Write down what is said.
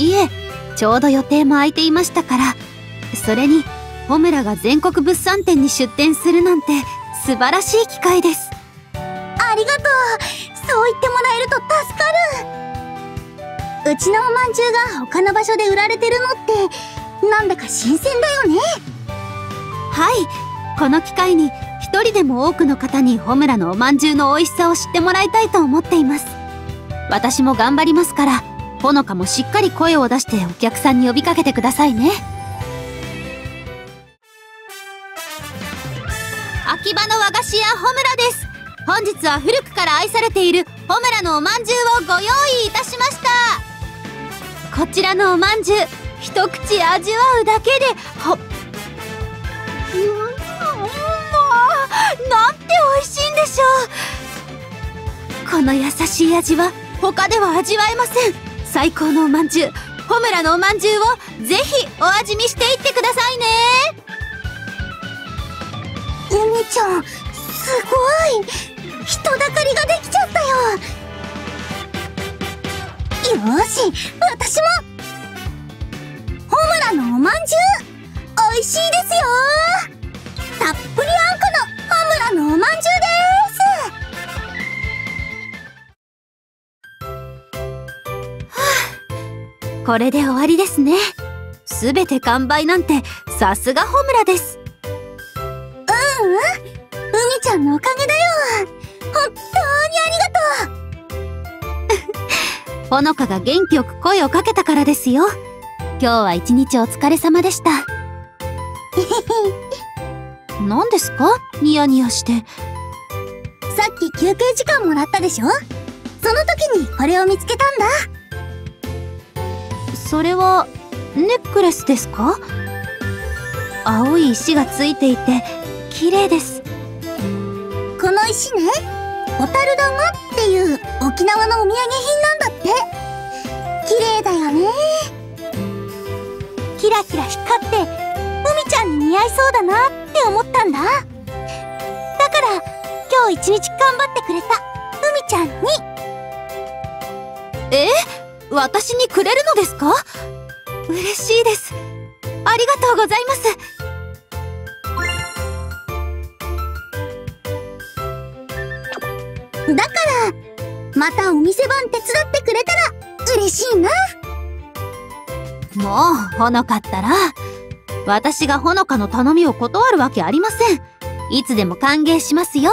いえちょうど予定も空いていましたからそれにホムラが全国物産展に出展するなんて素晴らしい機会です。ありがとう。そう言ってもらえると助かる。うちのおまんじゅうが他の場所で売られてるのってなんだか新鮮だよね。はい。この機会に一人でも多くの方にホムラのおまんじゅうの美味しさを知ってもらいたいと思っています。私も頑張りますからほのかもしっかり声を出してお客さんに呼びかけてくださいね。秋葉の和菓子屋ホムラです。本日は古くから愛されているホムラのおまんじゅうをご用意いたしました。こちらのおまんじゅう一口味わうだけでほうんなんて美味しいんでしょう。この優しい味は他では味わえません。最高のおまんじゅうホムラのおまんじゅうをぜひお味見していってくださいね。ゆみちゃんすごい人だかりができちゃったよ。よし私も。ホムラのおまんじゅう美味しいですよ。これで終わりですね。すべて完売なんてさすがホムラです。ううん。うみちゃんのおかげだよ。本当にありがとう。ほのかが元気よく声をかけたからですよ。今日は一日お疲れ様でした。何ですか？ニヤニヤして。さっき休憩時間もらったでしょ？その時にこれを見つけたんだそれはネックレスですか？青い石がついていて綺麗です。この石ね小樽玉っていう沖縄のお土産品なんだって。綺麗だよね。キラキラ光って海ちゃんに似合いそうだなって思ったんだ。だから今日一日頑張ってくれた海ちゃんに。え？私にくれるのですか？嬉しいです。ありがとうございます。だからまたお店番手伝ってくれたら嬉しいな。もうほのかったら私がほのかの頼みを断るわけありません。いつでも歓迎しますよ。